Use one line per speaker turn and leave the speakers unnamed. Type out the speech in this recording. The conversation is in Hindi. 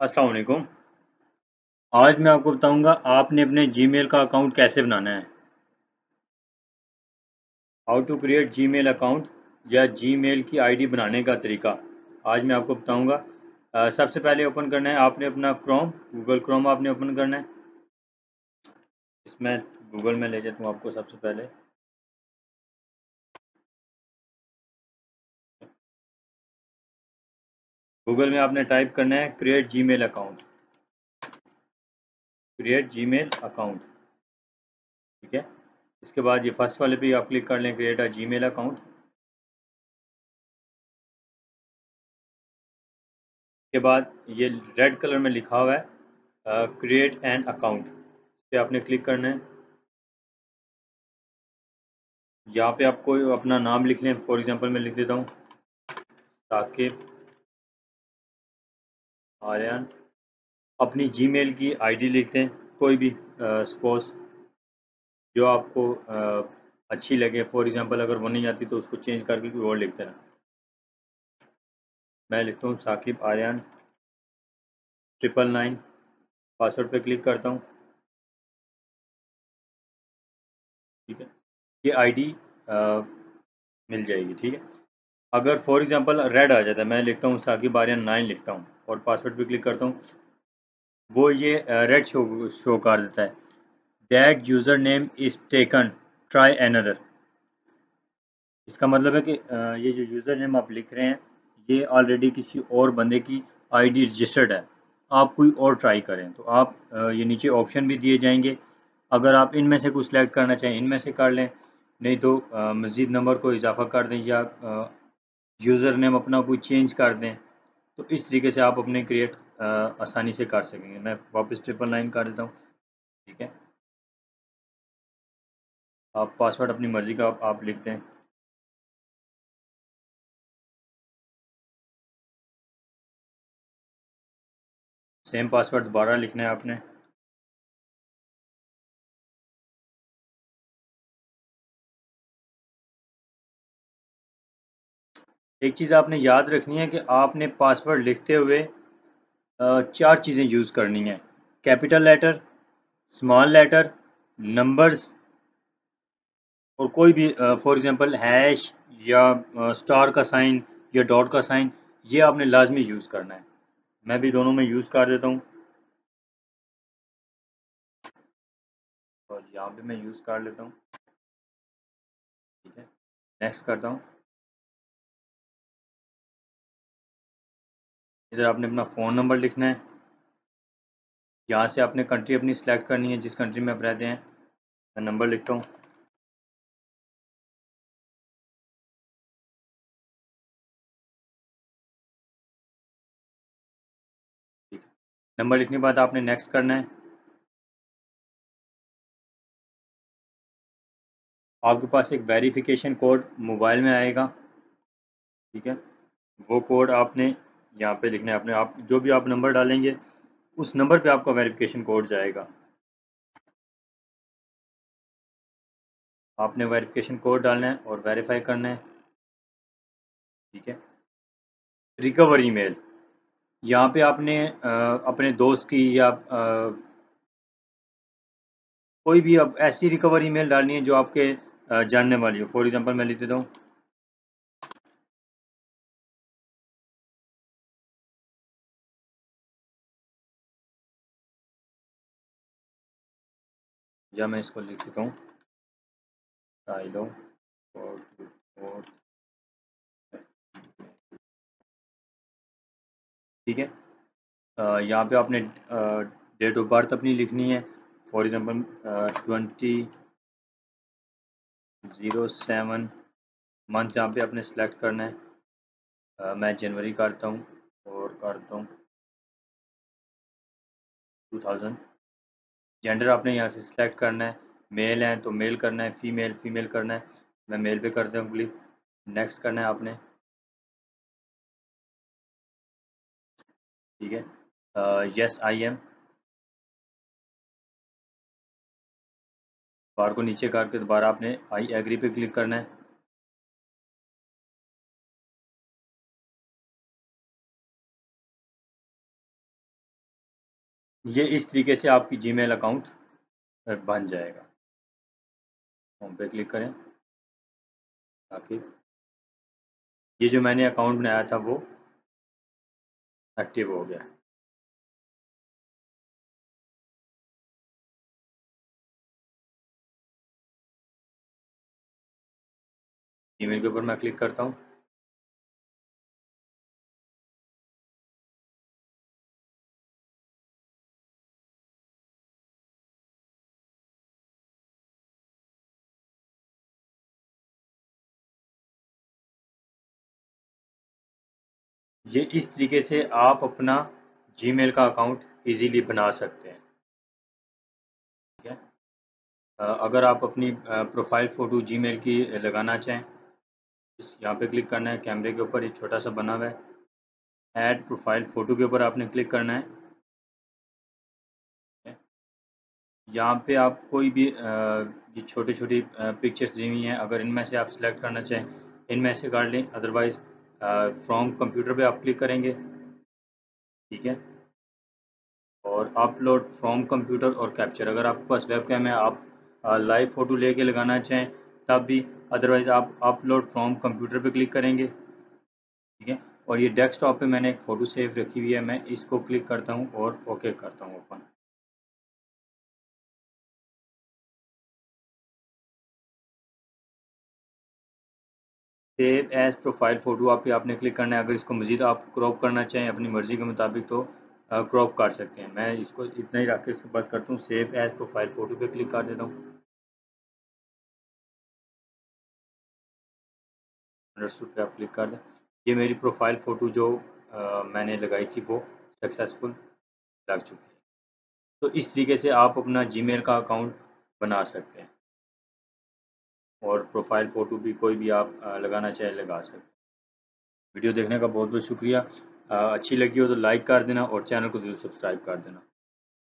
अस्सलाम वालेकुम आज मैं आपको बताऊँगा आपने अपने जीमेल का अकाउंट कैसे बनाना है। How to create Gmail account या जीमेल की आईडी बनाने का तरीका। आज मैं आपको बताऊँगा। सबसे पहले ओपन करना है। आपने अपना क्रोम गूगल क्रोम आपने ओपन करना है। इसमें गूगल में ले जाता हूँ आपको सबसे पहले। गूगल में आपने टाइप करना है create Gmail account create Gmail account ठीक है? इसके बाद ये फ़र्स्ट वाले पे आप क्लिक कर लें क्रिएट अ जीमेल अकाउंट के बाद ये रेड कलर में लिखा हुआ है क्रिएट एन अकाउंट पर आपने क्लिक करना है. यहाँ पे आप कोई अपना नाम लिख लें. फॉर एग्जांपल मैं लिख देता हूँ साकिब आर्यन अपनी जीमेल की आईडी लिख दें कोई भी सपोज़ जो आपको आ, अच्छी लगे। फॉर एग्जांपल अगर वो नहीं आती तो उसको चेंज करके कोई और लिख देना। मैं लिखता हूँ Saqib Aryan triple nine password पे क्लिक करता हूँ। ठीक है? ये आईडी मिल जाएगी ठीक है? अगर फॉर एग्जांपल रेड आ जाता है मैं लिखता हूँ साकिब आर्यन नाइन लिखता हूँ। और पासवर्ड पे क्लिक करता हूँ। वो ये रेड शो शो कर देता है। That user name is taken try another इसका मतलब है कि ये जो यूज़र नेम आप लिख रहे हैं, ये ऑलरेडी किसी और बंदे की आईडी रजिस्टर्ड है। आप कोई और ट्राई करें। तो आप ये नीचे ऑप्शन भी दिए जाएँगे। अगर आप इनमें से कुछ सेलेक्ट करना चाहें, इनमें से कर लें। नहीं तो मज़ीद नंबर को इजाफा कर दें या यूज़र नेम अपना कोई चेंज कर दें। तो इस तरीके से आप अपने क्रिएट आसानी से कर सकेंगे। मैं वापस ट्रिपल लाइन कर देता हूँ। ठीक है? आप पासवर्ड अपनी मर्ज़ी का आप, आप लिखते हैं। सेम पासवर्ड दोबारा लिखना है आपने। एक चीज़ आपने याद रखनी है कि आपने पासवर्ड लिखते हुए चार चीज़ें यूज़ करनी है। Capital letter small letter numbers और कोई भी फॉर एग्ज़ाम्पल हैश या स्टार का साइन या डॉट का साइन ये आपने लाजमी यूज़ करना है। मैं भी दोनों में यूज़ कर देता हूँ। और यहाँ पे मैं यूज़ कर लेता हूँ। ठीक है नेक्स्ट करता हूँ। इधर आपने अपना फ़ोन नंबर लिखना है। यहाँ से आपने कंट्री अपनी सिलेक्ट करनी है, जिस कंट्री में आप रहते हैं। मैं नंबर लिखता हूँ। नंबर लिखने के बाद आपने नेक्स्ट करना है। आपके पास एक वेरिफिकेशन कोड मोबाइल में आएगा। ठीक है। वो कोड आपने यहाँ पे लिखना है अपने आप जो भी आप नंबर डालेंगे उस नंबर पे आपका वेरिफिकेशन कोड जाएगा। आपने वेरिफिकेशन कोड डालना है और वेरीफाई करना है। ठीक है? रिकवर ईमेल यहाँ पे आपने आ, अपने दोस्त की या आ, कोई भी अब ऐसी रिकवर ईमेल डालनी है जो आपके जानने वाली हो। फॉर एग्जांपल मैं लिख देता हूँ या मैं इसको लिख देता हूँ। टाइलो ठीक है? यहाँ पे आपने डेट ऑफ़ बर्थ अपनी लिखनी है। For example twenty zero seven month यहाँ पे आपने सेलेक्ट करना है। आ, मैं जनवरी करता हूँ और करता हूँ टू थाउज़ेंड जेंडर आपने यहाँ से सिलेक्ट करना है। मेल है तो मेल करना है फीमेल फीमेल करना है। मैं मेल पे करता हूँ क्लिक नेक्स्ट करना है आपने। ठीक है। यस आई एम बार को नीचे करके दोबारा आपने आई एग्री पे क्लिक करना है। ये इस तरीके से आपकी जीमेल अकाउंट बन जाएगा। होम पे क्लिक करें। ताकि ये जो मैंने अकाउंट बनाया था वो एक्टिव हो गया। ईमेल के ऊपर मैं क्लिक करता हूँ। ये इस तरीके से आप अपना जीमेल का अकाउंट इजीली बना सकते हैं। ठीक है? अगर आप अपनी प्रोफ़ाइल फ़ोटो जीमेल की लगाना चाहें, इस यहाँ पे क्लिक करना है कैमरे के ऊपर एक छोटा सा बना हुआ है। ऐड प्रोफ़ाइल फ़ोटो के ऊपर आपने क्लिक करना है। यहाँ पे आप कोई भी जो छोटी छोटी पिक्चर्स दी हुई हैं, अगर इनमें से आप सिलेक्ट करना चाहें, इनमें से कर लें अदरवाइज़ फ्रॉम कंप्यूटर पे आप क्लिक करेंगे। ठीक है? और अपलोड फ्रॉम कंप्यूटर और कैप्चर अगर आपके पास वेब कैम है, आप लाइव फ़ोटो लेके लगाना चाहें, तब भी अदरवाइज़ आप अपलोड फ्रॉम कंप्यूटर पे क्लिक करेंगे। ठीक है? और ये डेस्कटॉप पे मैंने एक फ़ोटो सेव रखी हुई है, मैं इसको क्लिक करता हूँ और ओके करता हूँ open save as profile photo आप पे आपने क्लिक करना है। अगर इसको मज़ीद आप क्रॉप करना चाहें अपनी मर्ज़ी के मुताबिक तो क्रॉप कर सकते हैं। मैं इसको इतना ही रख के इसके बाद करता हूँ। सेव एज प्रोफ़ाइल फ़ोटो पे क्लिक कर देता हूँ। अंडरस्टूड पे आप क्लिक कर दें। ये मेरी प्रोफ़ाइल फ़ोटो जो आ, मैंने लगाई थी वो सक्सेसफुल लग चुकी है। तो इस तरीके से आप अपना जीमेल का अकाउंट बना सकते हैं। और प्रोफ़ाइल फ़ोटो भी कोई भी आप लगाना चाहे लगा सकते वीडियो देखने का बहुत बहुत शुक्रिया अच्छी लगी हो तो लाइक कर देना और चैनल को ज़रूर सब्सक्राइब कर देना।